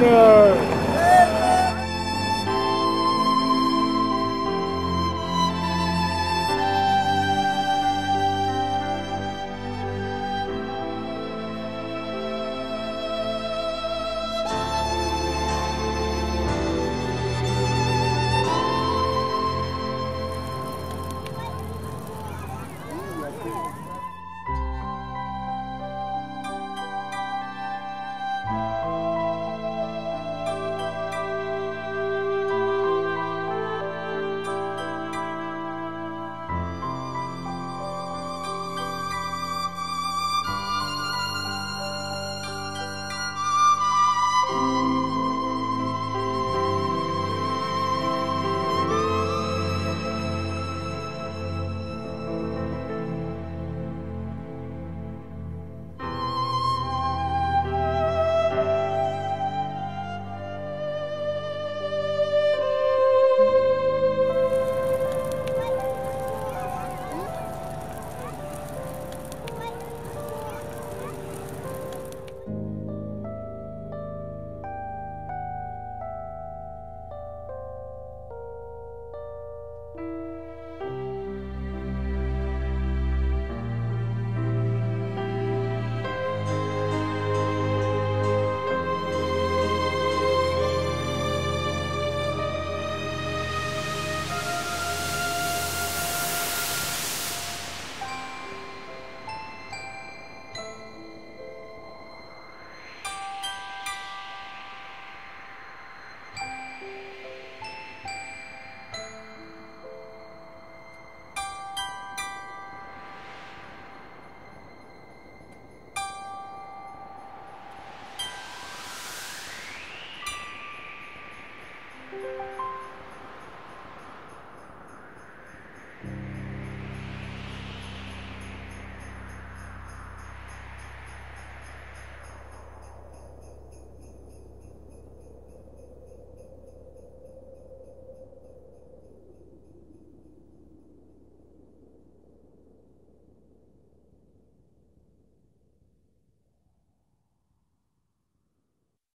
No.